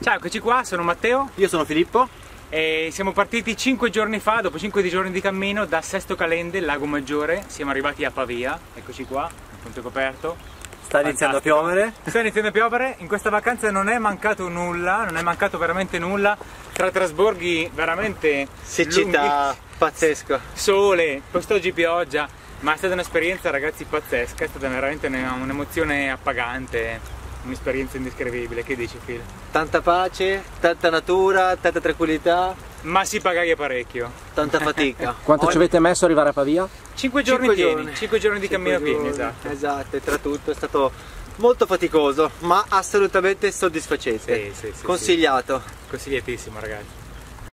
Ciao, eccoci qua, sono Matteo Io sono Filippo. e siamo partiti 5 giorni fa, dopo 5 giorni di cammino, da Sesto Calende, Lago Maggiore. Siamo arrivati a Pavia, eccoci qua, il ponte coperto. Sta iniziando a Fantastico. piovere. Sta iniziando a piovere, in questa vacanza non è mancato nulla, non è mancato veramente nulla. Tra trasborghi veramente Siccità lunghi, sole, quest'oggi pioggia, ma è stata un'esperienza ragazzi pazzesca, è stata veramente un'emozione appagante, un'esperienza indescrivibile. Che dici Phil? Tanta pace, tanta natura, tanta tranquillità, Ma si pagaglia parecchio. tanta fatica. Quanto ci avete messo ad arrivare a Pavia? 5 giorni Cinque pieni, giorni. 5 giorni di Cinque cammino pieni, giorni, esatto. Esatto, e tra tutto è stato molto faticoso, ma assolutamente soddisfacente. Sì, sì, sì, Consigliato. Consigliatissimo ragazzi.